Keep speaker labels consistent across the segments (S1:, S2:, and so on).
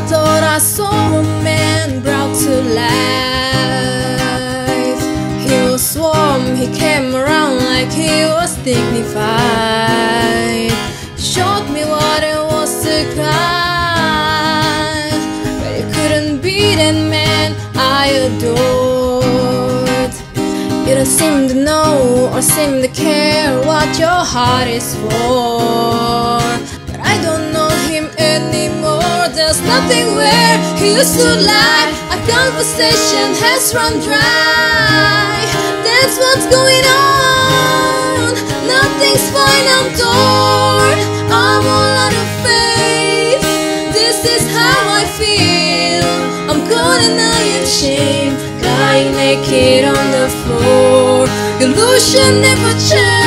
S1: I thought I saw a man brought to life. He was warm, he came around like he was dignified. Showed me what it was to cry But it couldn't be the man I adored. You don't seem to know or seem to care what your heart is for. There's nothing where he used to lie. Our conversation has run dry. That's what's going on. Nothing's fine, I'm torn. I'm all out of faith. This is how I feel. I'm cold and I am ashamed. Lying naked on the floor. Illusion never changed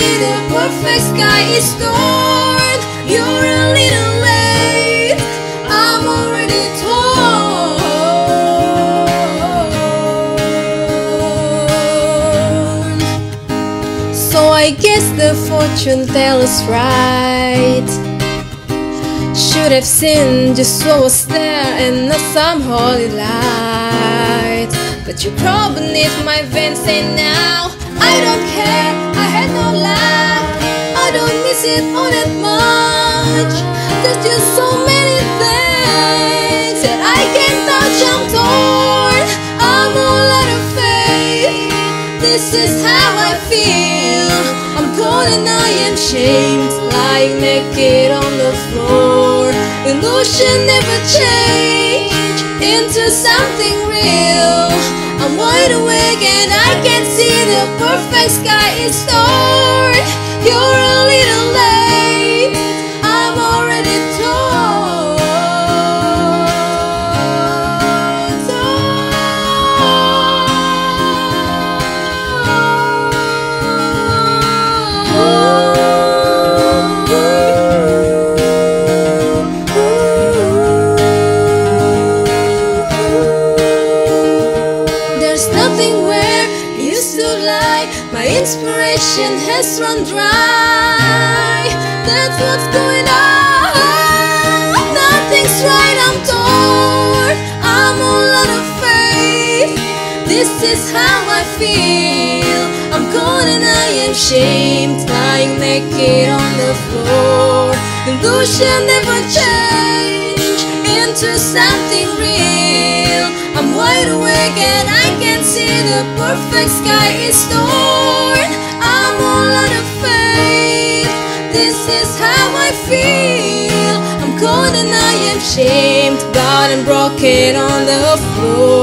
S1: the perfect sky is torn. You're a little late. I'm already torn. So I guess the fortune teller's right. Should have seen just what was there and not some holy light. But you crawl beneath my veins and now I don't care. I had no much. There's just so many things that I can't touch. I'm torn. I'm all out of faith. This is how I feel. I'm cold and I am shamed, lying naked on the floor. Illusion never changed into something real. I'm wide awake and I can see the perfect sky is torn. You're a little late. Lie. My inspiration has run dry. That's what's going on. Nothing's right, I'm torn. I'm all out of faith. This is how I feel. I'm cold and I am shamed, lying naked on the floor. Illusion never changed into something real. Wide awake and I can see the perfect sky is torn. I'm all out of faith. This is how I feel. I'm cold and I am shamed, God and broken on the floor.